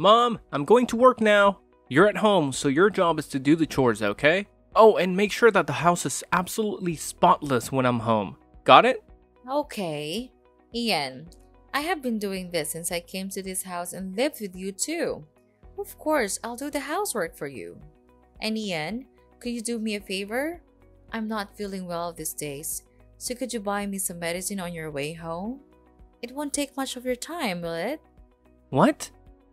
Mom, I'm going to work now. You're at home, so your job is to do the chores, okay? Oh, and make sure that the house is absolutely spotless when I'm home. Got it? Okay. Ian, I have been doing this since I came to this house and lived with you too. Of course, I'll do the housework for you. And Ian, could you do me a favor? I'm not feeling well these days, so could you buy me some medicine on your way home? It won't take much of your time, will it? What?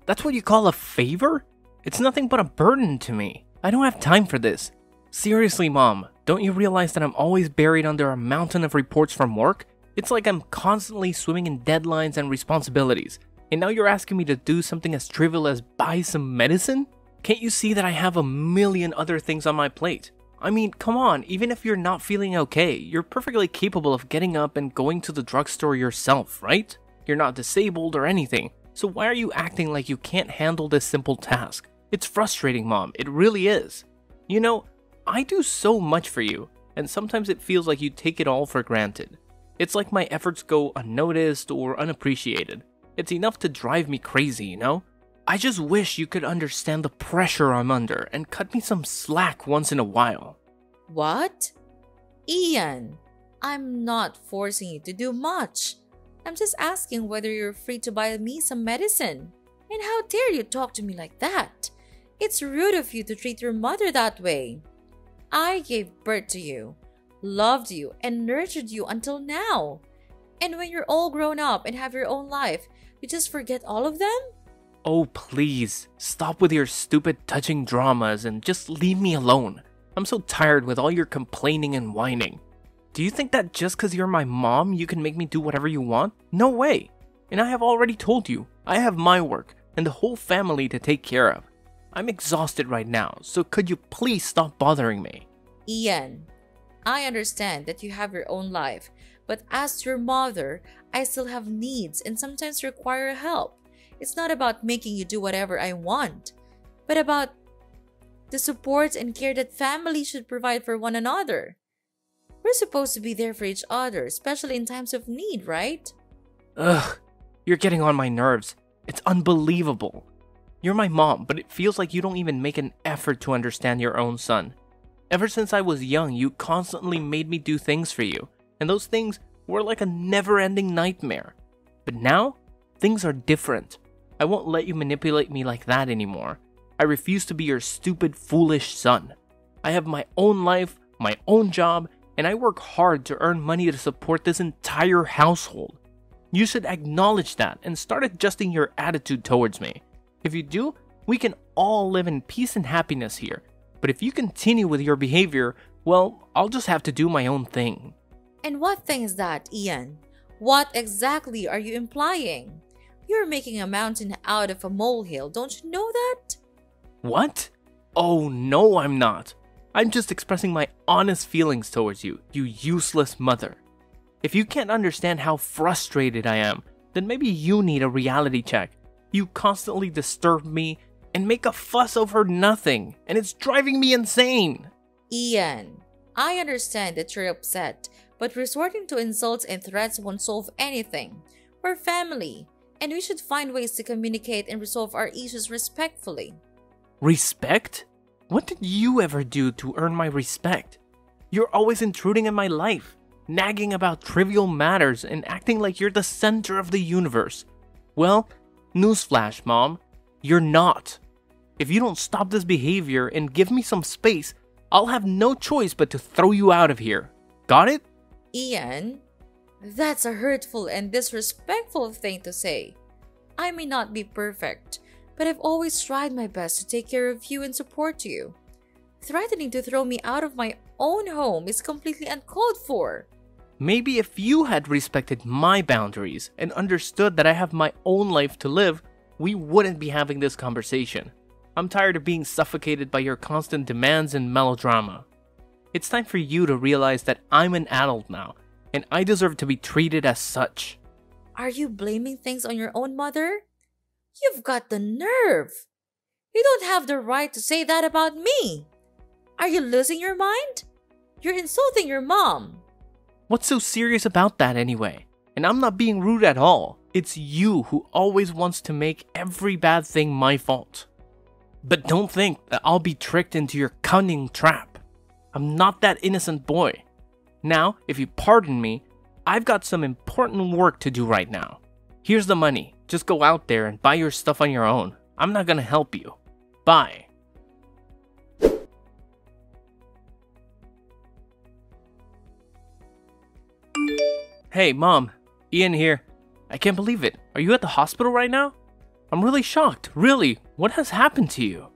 That's what you call a favor? It's nothing but a burden to me. I don't have time for this. Seriously, Mom, don't you realize that I'm always buried under a mountain of reports from work? It's like I'm constantly swimming in deadlines and responsibilities. And now you're asking me to do something as trivial as buy some medicine? Can't you see that I have a million other things on my plate? I mean, come on, even if you're not feeling okay, you're perfectly capable of getting up and going to the drugstore yourself, right? You're not disabled or anything, so why are you acting like you can't handle this simple task? It's frustrating, Mom, it really is. You know, I do so much for you, and sometimes it feels like you take it all for granted. It's like my efforts go unnoticed or unappreciated. It's enough to drive me crazy, you know? I just wish you could understand the pressure I'm under and cut me some slack once in a while. What? Ian, I'm not forcing you to do much. I'm just asking whether you're free to buy me some medicine. And how dare you talk to me like that? It's rude of you to treat your mother that way. I gave birth to you, loved you, and nurtured you until now. And when you're all grown up and have your own life, you just forget all of them? Oh, please, stop with your stupid touching dramas and just leave me alone. I'm so tired with all your complaining and whining. Do you think that just because you're my mom, you can make me do whatever you want? No way. And I have already told you, I have my work and the whole family to take care of. I'm exhausted right now, so could you please stop bothering me? Ian, I understand that you have your own life, but as your mother, I still have needs and sometimes require help. It's not about making you do whatever I want, but about the support and care that family should provide for one another. We're supposed to be there for each other, especially in times of need, right? Ugh, you're getting on my nerves. It's unbelievable. You're my mom, but it feels like you don't even make an effort to understand your own son. Ever since I was young, you constantly made me do things for you, and those things were like a never ending nightmare. But now, things are different. I won't let you manipulate me like that anymore. I refuse to be your stupid, foolish son. I have my own life, my own job, and I work hard to earn money to support this entire household. You should acknowledge that and start adjusting your attitude towards me. If you do, we can all live in peace and happiness here. But if you continue with your behavior, well, I'll just have to do my own thing. And what thing is that, Ian? What exactly are you implying? You're making a mountain out of a molehill, don't you know that? What? Oh, no, I'm not. I'm just expressing my honest feelings towards you, you useless mother. If you can't understand how frustrated I am, then maybe you need a reality check. You constantly disturb me and make a fuss over nothing, and it's driving me insane. Ian, I understand that you're upset, but resorting to insults and threats won't solve anything. We're family and we should find ways to communicate and resolve our issues respectfully. Respect? What did you ever do to earn my respect? You're always intruding in my life, nagging about trivial matters and acting like you're the center of the universe. Well, newsflash, Mom, you're not. If you don't stop this behavior and give me some space, I'll have no choice but to throw you out of here. Got it? Ian, that's a hurtful and disrespectful thing to say. I may not be perfect, but I've always tried my best to take care of you and support you. Threatening to throw me out of my own home is completely uncalled for. Maybe if you had respected my boundaries and understood that I have my own life to live, we wouldn't be having this conversation. I'm tired of being suffocated by your constant demands and melodrama. It's time for you to realize that I'm an adult now and I deserve to be treated as such. Are you blaming things on your own mother? You've got the nerve. You don't have the right to say that about me. Are you losing your mind? You're insulting your mom. What's so serious about that anyway? And I'm not being rude at all. It's you who always wants to make every bad thing my fault. But don't think that I'll be tricked into your cunning trap. I'm not that innocent boy. Now, if you pardon me, I've got some important work to do right now. Here's the money. Just go out there and buy your stuff on your own. I'm not gonna help you. Bye. Hey, Mom. Ian here. I can't believe it. Are you at the hospital right now? I'm really shocked. Really. What has happened to you?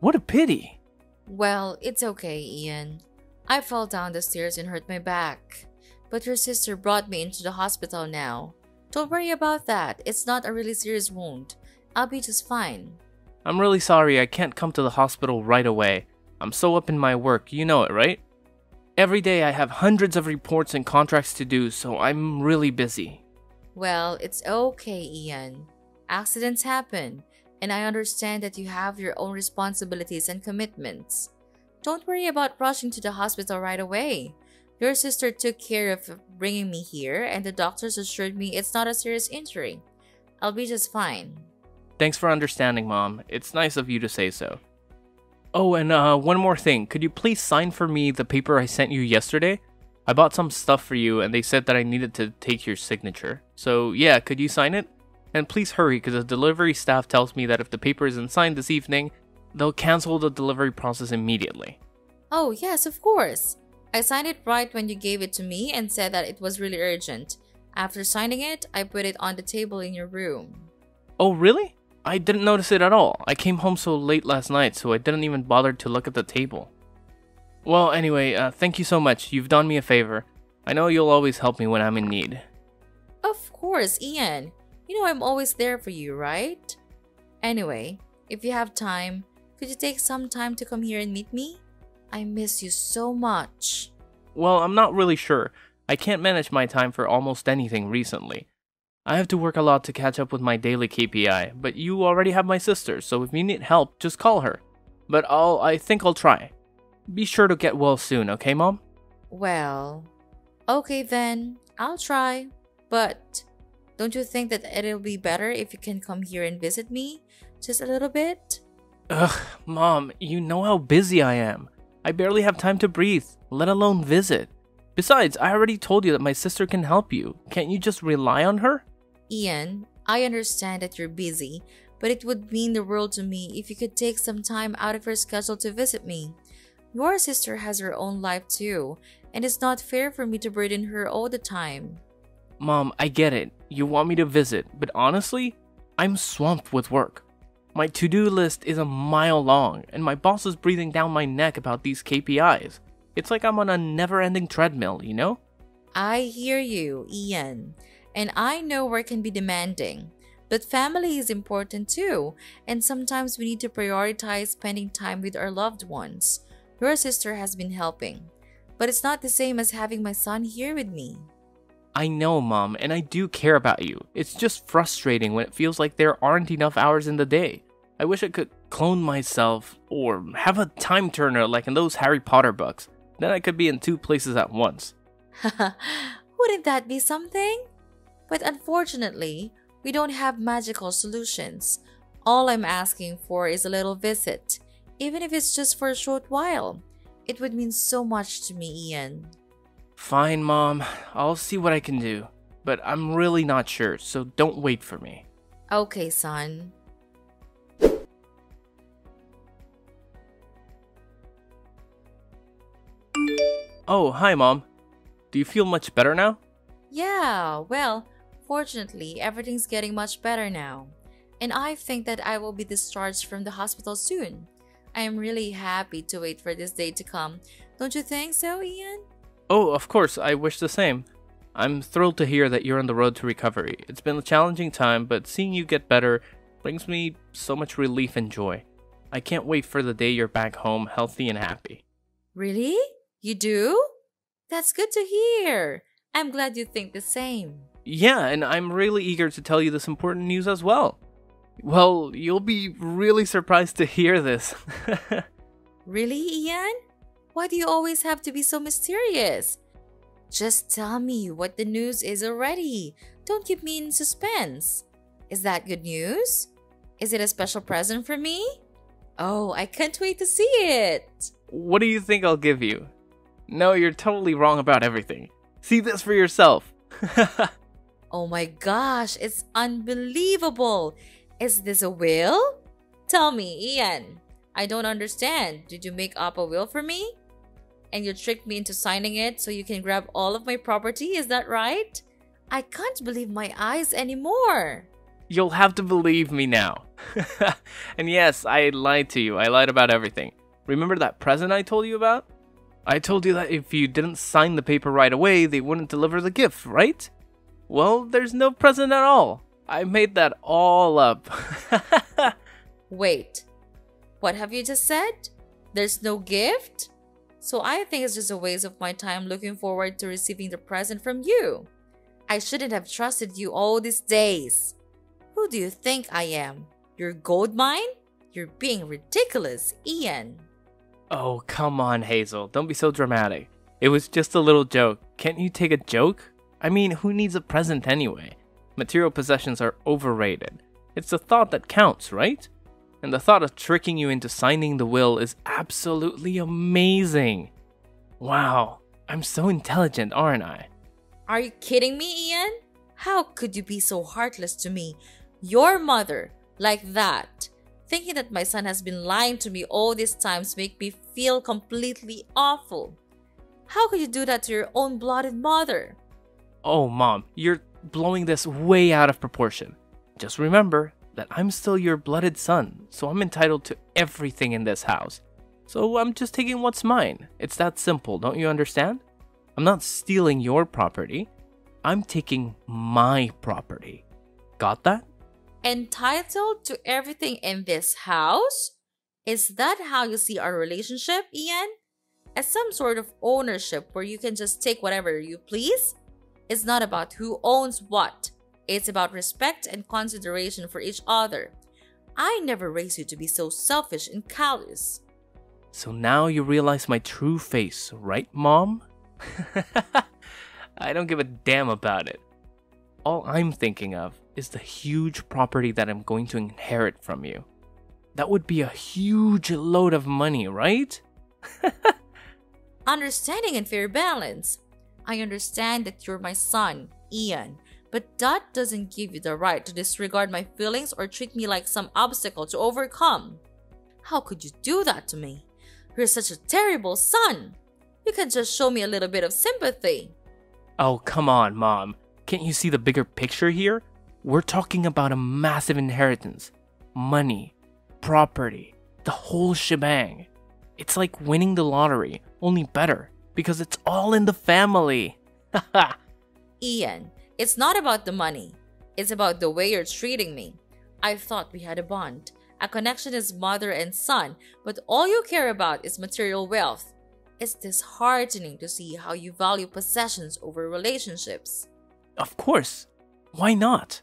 What a pity. Well, it's okay, Ian. I fell down the stairs and hurt my back. But your sister brought me into the hospital now. Don't worry about that. It's not a really serious wound. I'll be just fine. I'm really sorry I can't come to the hospital right away. I'm so up in my work, you know it, right? Every day I have hundreds of reports and contracts to do, so I'm really busy. Well, it's okay, Ian. Accidents happen, and I understand that you have your own responsibilities and commitments. Don't worry about rushing to the hospital right away. Your sister took care of bringing me here, and the doctors assured me it's not a serious injury. I'll be just fine. Thanks for understanding, Mom. It's nice of you to say so. Oh, and uh, one more thing. Could you please sign for me the paper I sent you yesterday? I bought some stuff for you, and they said that I needed to take your signature. So, yeah, could you sign it? And please hurry, because the delivery staff tells me that if the paper isn't signed this evening, they'll cancel the delivery process immediately. Oh, yes, of course. I signed it right when you gave it to me and said that it was really urgent. After signing it, I put it on the table in your room. Oh, really? I didn't notice it at all. I came home so late last night, so I didn't even bother to look at the table. Well, anyway, uh, thank you so much. You've done me a favor. I know you'll always help me when I'm in need. Of course, Ian. You know I'm always there for you, right? Anyway, if you have time, could you take some time to come here and meet me? I miss you so much. Well, I'm not really sure. I can't manage my time for almost anything recently. I have to work a lot to catch up with my daily KPI, but you already have my sister, so if you need help, just call her. But I'll I think I'll try. Be sure to get well soon, okay, Mom? Well, okay then. I'll try. But don't you think that it'll be better if you can come here and visit me just a little bit? Ugh, Mom, you know how busy I am. I barely have time to breathe, let alone visit. Besides, I already told you that my sister can help you. Can't you just rely on her? Ian, I understand that you're busy, but it would mean the world to me if you could take some time out of your schedule to visit me. Your sister has her own life too, and it's not fair for me to burden her all the time. Mom, I get it. You want me to visit, but honestly, I'm swamped with work. My to do list is a mile long, and my boss is breathing down my neck about these KPIs. It's like I'm on a never ending treadmill, you know? I hear you, Ian. And I know work can be demanding, but family is important too, and sometimes we need to prioritize spending time with our loved ones. Your sister has been helping, but it's not the same as having my son here with me. I know, Mom, and I do care about you. It's just frustrating when it feels like there aren't enough hours in the day. I wish I could clone myself or have a time turner like in those Harry Potter books. Then I could be in two places at once. Wouldn't that be something? But unfortunately, we don't have magical solutions. All I'm asking for is a little visit, even if it's just for a short while. It would mean so much to me, Ian. Fine, Mom. I'll see what I can do. But I'm really not sure, so don't wait for me. Okay, son. Oh, hi, Mom. Do you feel much better now? Yeah, well, Fortunately, everything's getting much better now, and I think that I will be discharged from the hospital soon. I am really happy to wait for this day to come. Don't you think so, Ian? Oh, of course, I wish the same. I'm thrilled to hear that you're on the road to recovery. It's been a challenging time, but seeing you get better brings me so much relief and joy. I can't wait for the day you're back home healthy and happy. Really? You do? That's good to hear. I'm glad you think the same. Yeah, and I'm really eager to tell you this important news as well. Well, you'll be really surprised to hear this. really, Ian? Why do you always have to be so mysterious? Just tell me what the news is already, Don't keep me in suspense. Is that good news? Is it a special present for me? Oh, I can't wait to see it. What do you think I'll give you? No, you're totally wrong about everything. See this for yourself. oh my gosh, it's unbelievable. Is this a will? Tell me, Ian. I don't understand. Did you make up a will for me? And you tricked me into signing it so you can grab all of my property, is that right? I can't believe my eyes anymore. You'll have to believe me now. and yes, I lied to you. I lied about everything. Remember that present I told you about? I told you that if you didn't sign the paper right away, they wouldn't deliver the gift, right? Well, there's no present at all. I made that all up. Wait, what have you just said? There's no gift? So I think it's just a waste of my time looking forward to receiving the present from you. I shouldn't have trusted you all these days. Who do you think I am? Your gold mine? You're being ridiculous, Ian. Oh, come on, Hazel. Don't be so dramatic. It was just a little joke. Can't you take a joke? I mean, who needs a present anyway? Material possessions are overrated. It's the thought that counts, right? And the thought of tricking you into signing the will is absolutely amazing. Wow, I'm so intelligent, aren't I? Are you kidding me, Ian? How could you be so heartless to me? Your mother, like that. Thinking that my son has been lying to me all these times make me feel completely awful. How could you do that to your own blooded mother? Oh, mom, you're blowing this way out of proportion. Just remember that I'm still your blooded son, so I'm entitled to everything in this house. So I'm just taking what's mine. It's that simple, don't you understand? I'm not stealing your property. I'm taking my property. Got that? Entitled to everything in this house? Is that how you see our relationship, Ian? As some sort of ownership where you can just take whatever you please? It's not about who owns what. It's about respect and consideration for each other. I never raised you to be so selfish and callous. So now you realize my true face, right, Mom? I don't give a damn about it. All I'm thinking of is the huge property that I'm going to inherit from you. That would be a huge load of money, right? Understanding and fair balance. I understand that you're my son, Ian, but that doesn't give you the right to disregard my feelings or treat me like some obstacle to overcome. How could you do that to me? You're such a terrible son. You can just show me a little bit of sympathy. Oh, come on, Mom. Can't you see the bigger picture here? We're talking about a massive inheritance, money, property, the whole shebang. It's like winning the lottery, only better, because it's all in the family. Ian, it's not about the money. It's about the way you're treating me. I thought we had a bond, a connection as mother and son, but all you care about is material wealth. It's disheartening to see how you value possessions over relationships. Of course. Why not?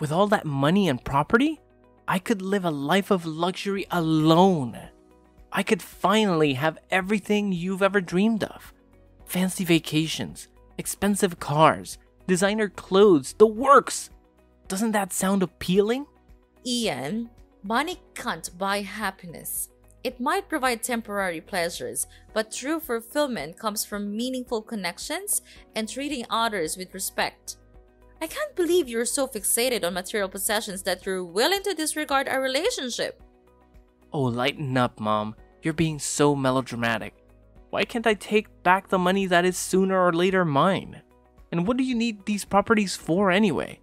With all that money and property, I could live a life of luxury alone. I could finally have everything you've ever dreamed of fancy vacations, expensive cars, designer clothes, the works. Doesn't that sound appealing? Ian, money can't buy happiness. It might provide temporary pleasures, but true fulfillment comes from meaningful connections and treating others with respect. I can't believe you're so fixated on material possessions that you're willing to disregard our relationship. Oh, lighten up, Mom. You're being so melodramatic. Why can't I take back the money that is sooner or later mine? And what do you need these properties for anyway?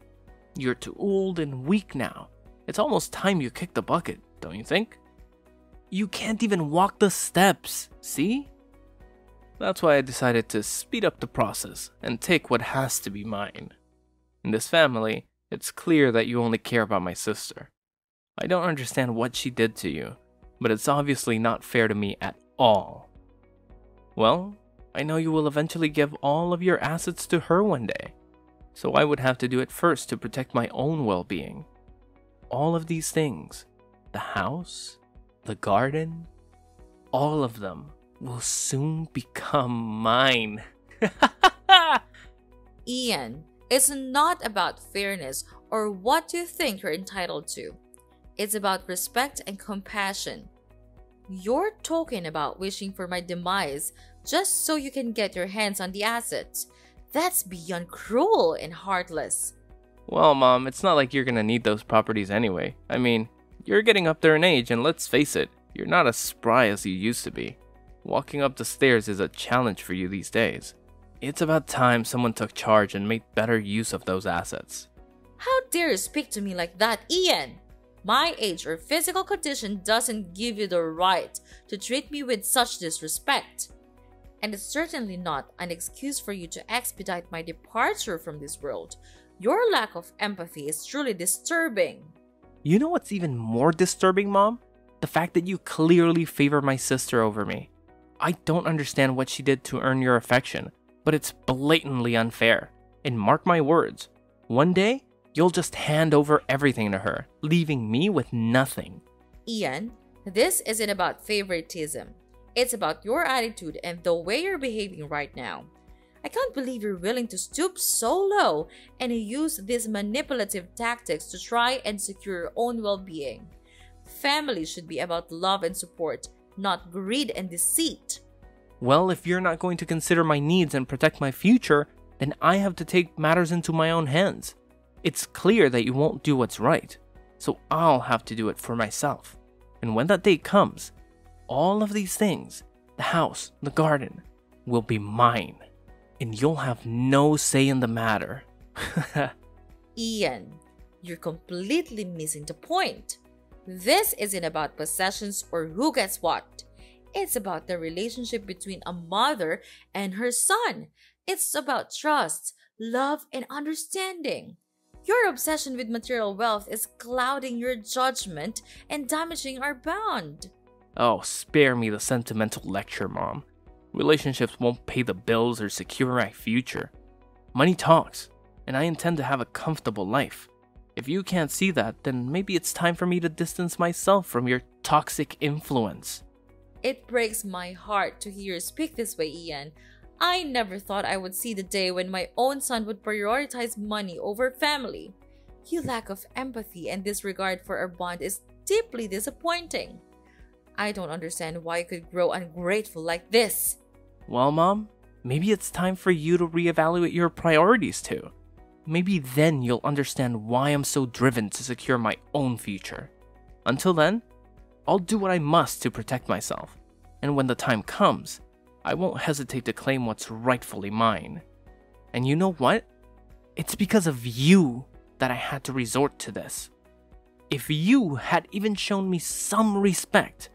You're too old and weak now. It's almost time you kicked the bucket, don't you think? You can't even walk the steps, see? That's why I decided to speed up the process and take what has to be mine. In this family, it's clear that you only care about my sister. I don't understand what she did to you, but it's obviously not fair to me at all. Well, I know you will eventually give all of your assets to her one day, so I would have to do it first to protect my own well being. All of these things the house, the garden, all of them will soon become mine. Ian, It's not about fairness or what you think you're entitled to. It's about respect and compassion. You're talking about wishing for my demise just so you can get your hands on the assets. That's beyond cruel and heartless. Well, Mom, it's not like you're gonna need those properties anyway. I mean, you're getting up there in age, and let's face it, you're not as spry as you used to be. Walking up the stairs is a challenge for you these days. It's about time someone took charge and made better use of those assets. How dare you speak to me like that, Ian? My age or physical condition doesn't give you the right to treat me with such disrespect. And it's certainly not an excuse for you to expedite my departure from this world. Your lack of empathy is truly disturbing. You know what's even more disturbing, Mom? The fact that you clearly favor my sister over me. I don't understand what she did to earn your affection, but it's blatantly unfair. And mark my words, one day you'll just hand over everything to her, leaving me with nothing. Ian, this isn't about favoritism. It's about your attitude and the way you're behaving right now. I can't believe you're willing to stoop so low and use these manipulative tactics to try and secure your own well being. Family should be about love and support, not greed and deceit. Well, if you're not going to consider my needs and protect my future, then I have to take matters into my own hands. It's clear that you won't do what's right, so I'll have to do it for myself. And when that day comes, all of these things the house, the garden will be mine, and you'll have no say in the matter. Ian, you're completely missing the point. This isn't about possessions or who gets what. It's about the relationship between a mother and her son. It's about trust, love, and understanding. Your obsession with material wealth is clouding your judgment and damaging our bond. Oh, spare me the sentimental lecture, Mom. Relationships won't pay the bills or secure my future. Money talks, and I intend to have a comfortable life. If you can't see that, then maybe it's time for me to distance myself from your toxic influence. It breaks my heart to hear you speak this way, Ian. I never thought I would see the day when my own son would prioritize money over family. Your lack of empathy and disregard for our bond is deeply disappointing. I don't understand why you could grow ungrateful like this. Well, Mom, maybe it's time for you to reevaluate your priorities too. Maybe then you'll understand why I'm so driven to secure my own future. Until then, I'll do what I must to protect myself. And when the time comes, I won't hesitate to claim what's rightfully mine. And you know what? It's because of you that I had to resort to this. If you had even shown me some respect,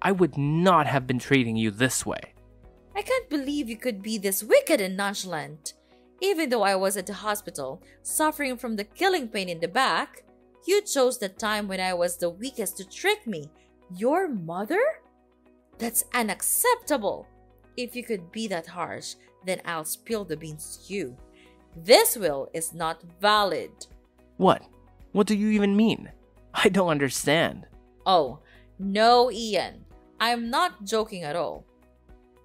I would not have been treating you this way. I can't believe you could be this wicked and nonchalant. Even though I was at the hospital, suffering from the killing pain in the back, you chose the time when I was the weakest to trick me. Your mother? That's unacceptable. If you could be that harsh, then I'll spill the beans to you. This will is not valid. What? What do you even mean? I don't understand. Oh, no, Ian. I'm not joking at all.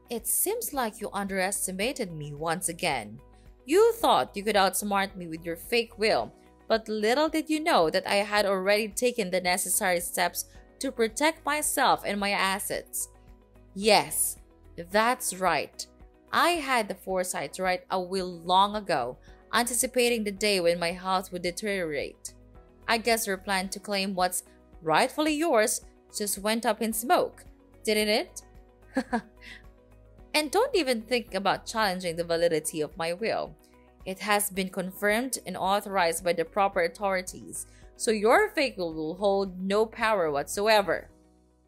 It seems like you underestimated me once again. You thought you could outsmart me with your fake will, but little did you know that I had already taken the necessary steps to protect myself and my assets. Yes, that's right. I had the foresight to write a will long ago, anticipating the day when my health would deteriorate. I guess your plan to claim what's rightfully yours just went up in smoke, didn't it? and don't even think about challenging the validity of my will. It has been confirmed and authorized by the proper authorities, so your fake will will hold no power whatsoever.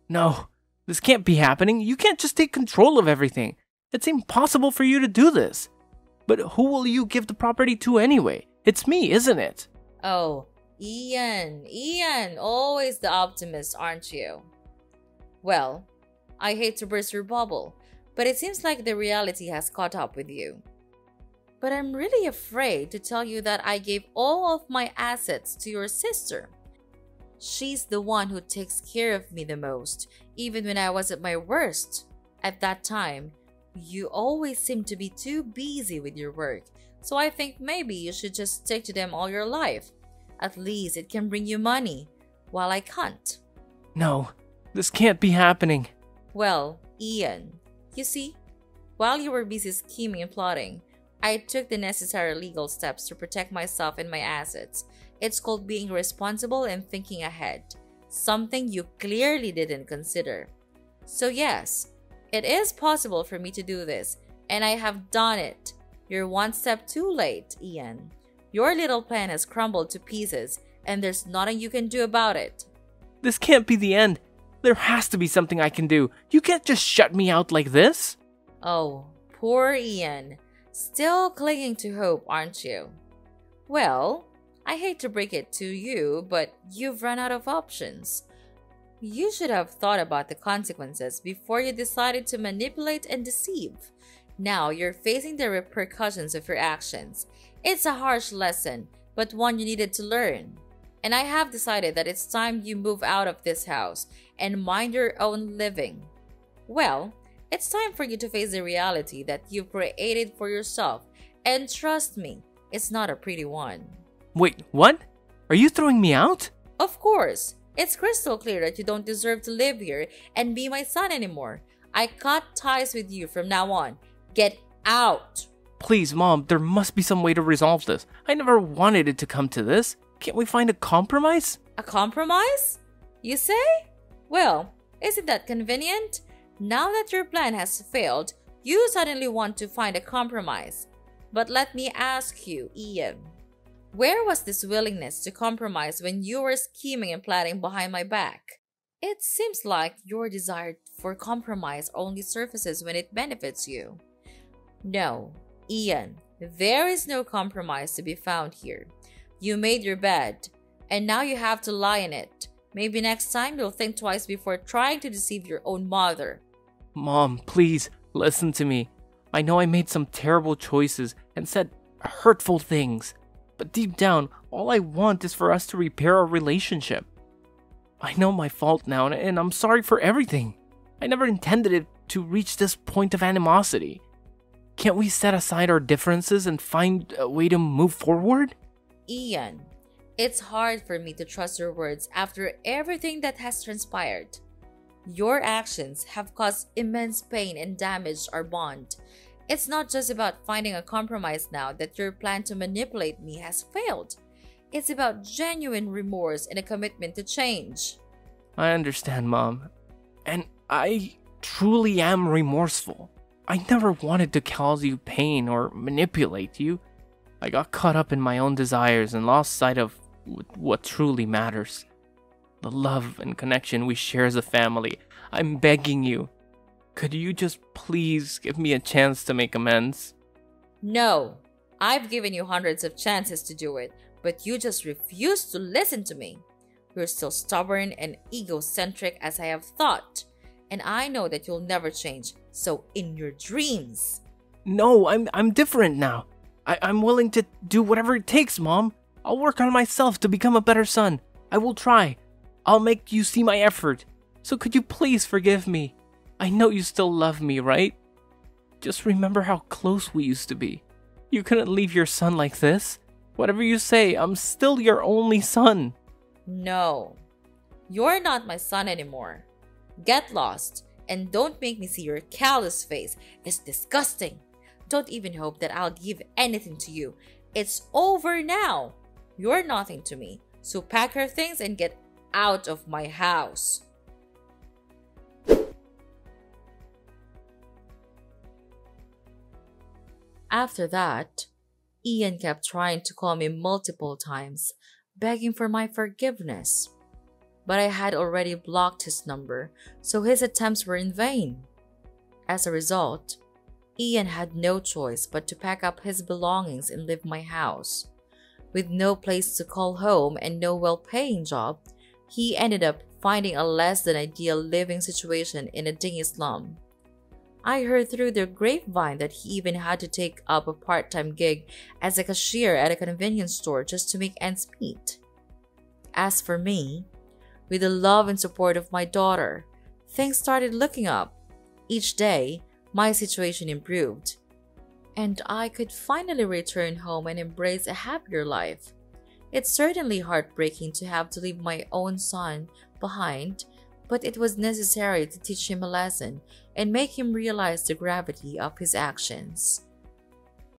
No, this can't be happening. You can't just take control of everything. It's impossible for you to do this. But who will you give the property to anyway? It's me, isn't it? Oh, Ian, Ian, always the optimist, aren't you? Well, I hate to burst your bubble, but it seems like the reality has caught up with you. But I'm really afraid to tell you that I gave all of my assets to your sister. She's the one who takes care of me the most, even when I was at my worst. At that time, you always seemed to be too busy with your work, So I think maybe you should just stick to them all your life. At least it can bring you money, while I can't. No, this can't be happening. Well, Ian, you see, while you were busy scheming and plotting, I took the necessary legal steps to protect myself and my assets. It's called being responsible and thinking ahead, something you clearly didn't consider. So, yes, it is possible for me to do this, and I have done it. You're one step too late, Ian. Your little plan has crumbled to pieces, and there's nothing you can do about it. This can't be the end. There has to be something I can do. You can't just shut me out like this. Oh, poor Ian. Still clinging to hope, aren't you? Well, I hate to break it to you, but you've run out of options. You should have thought about the consequences before you decided to manipulate and deceive. Now you're facing the repercussions of your actions. It's a harsh lesson, but one you needed to learn. And I have decided that it's time you move out of this house and mind your own living. Well, it's time for you to face the reality that you've created for yourself, and trust me, it's not a pretty one. Wait, what? Are you throwing me out? Of course, it's crystal clear that you don't deserve to live here and be my son anymore. I cut ties with you from now on. Get out! Please, Mom, there must be some way to resolve this. I never wanted it to come to this. Can't we find a compromise? A compromise? You say? Well, isn't that convenient? Now that your plan has failed, you suddenly want to find a compromise. But let me ask you, Ian, where was this willingness to compromise when you were scheming and plotting behind my back? It seems like your desire for compromise only surfaces when it benefits you. No, Ian, there is no compromise to be found here. You made your bed, and now you have to lie in it. Maybe next time you'll think twice before trying to deceive your own mother. Mom, please, listen to me. I know I made some terrible choices and said hurtful things, but deep down, all I want is for us to repair our relationship. I know my fault now, and I'm sorry for everything. I never intended it to reach this point of animosity. Can't we set aside our differences and find a way to move forward? Ian, it's hard for me to trust your words after everything that has transpired. Your actions have caused immense pain and damaged our bond. It's not just about finding a compromise now that your plan to manipulate me has failed. It's about genuine remorse and a commitment to change. I understand, Mom. And I truly am remorseful. I never wanted to cause you pain or manipulate you. I got caught up in my own desires and lost sight of what truly matters the love and connection we share as a family. I'm begging you. Could you just please give me a chance to make amends? No. I've given you hundreds of chances to do it, but you just refuse to listen to me. You're still stubborn and egocentric as I have thought, and I know that you'll never change, so in your dreams. No, I'm I'm different now. I, I'm willing to do whatever it takes, Mom. I'll work on myself to become a better son. I will try. I'll make you see my effort. So could you please forgive me? I know you still love me, right? Just remember how close we used to be. You couldn't leave your son like this. Whatever you say, I'm still your only son. No. You're not my son anymore. Get lost and don't make me see your callous face. It's disgusting. Don't even hope that I'll give anything to you. It's over now. You're nothing to me. So pack your things and get out of my house. After that, Ian kept trying to call me multiple times, begging for my forgiveness. But I had already blocked his number, so his attempts were in vain. As a result, Ian had no choice but to pack up his belongings and leave my house. With no place to call home and no well paying job, he ended up finding a less than ideal living situation in a dingy slum. I heard through the grapevine that he even had to take up a part time gig as a cashier at a convenience store just to make ends meet. As for me, with the love and support of my daughter, things started looking up. Each day, my situation improved. and I could finally return home and embrace a happier life. It's certainly heartbreaking to have to leave my own son behind, but it was necessary to teach him a lesson and make him realize the gravity of his actions.